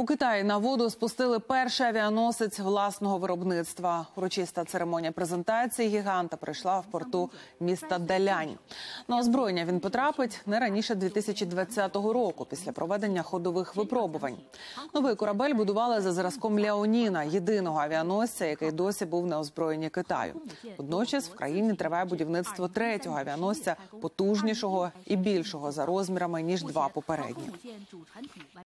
У Китаї на воду спустили перший авіаносець власного виробництва. Урочиста церемонія презентації гіганта прийшла в порту міста Далянь. На озброєння він потрапить не раніше 2020 року, після проведення ходових випробувань. Новий корабель будували за зразком Ляоніна, єдиного авіаносця, який досі був на озброєнні Китаю. Водночас в країні триває будівництво третього авіаносця, потужнішого і більшого за розмірами ніж два попередні.